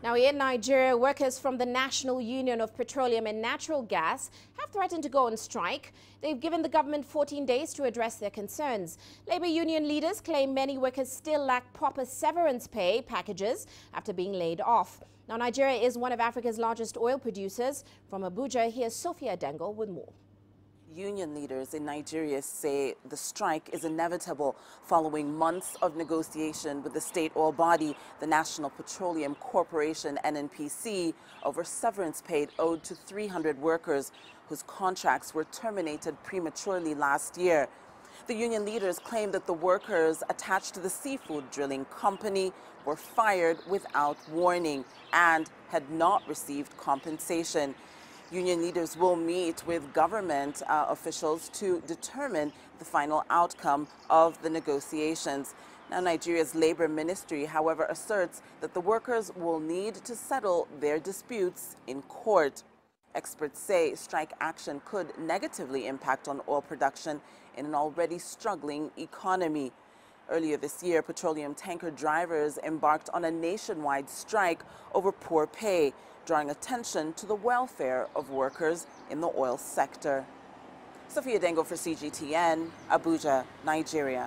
Now, in Nigeria, workers from the National Union of Petroleum and Natural Gas have threatened to go on strike. They've given the government 14 days to address their concerns. Labor union leaders claim many workers still lack proper severance pay packages after being laid off. Now, Nigeria is one of Africa's largest oil producers. From Abuja, here's Sophia Dengle with more. Union leaders in Nigeria say the strike is inevitable following months of negotiation with the state oil body, the National Petroleum Corporation, NNPC, over severance paid owed to 300 workers whose contracts were terminated prematurely last year. The union leaders claim that the workers attached to the seafood drilling company were fired without warning and had not received compensation. Union leaders will meet with government uh, officials to determine the final outcome of the negotiations. Now, Nigeria's labor ministry, however, asserts that the workers will need to settle their disputes in court. Experts say strike action could negatively impact on oil production in an already struggling economy. Earlier this year, petroleum tanker drivers embarked on a nationwide strike over poor pay, drawing attention to the welfare of workers in the oil sector. Sophia Dengo for CGTN, Abuja, Nigeria.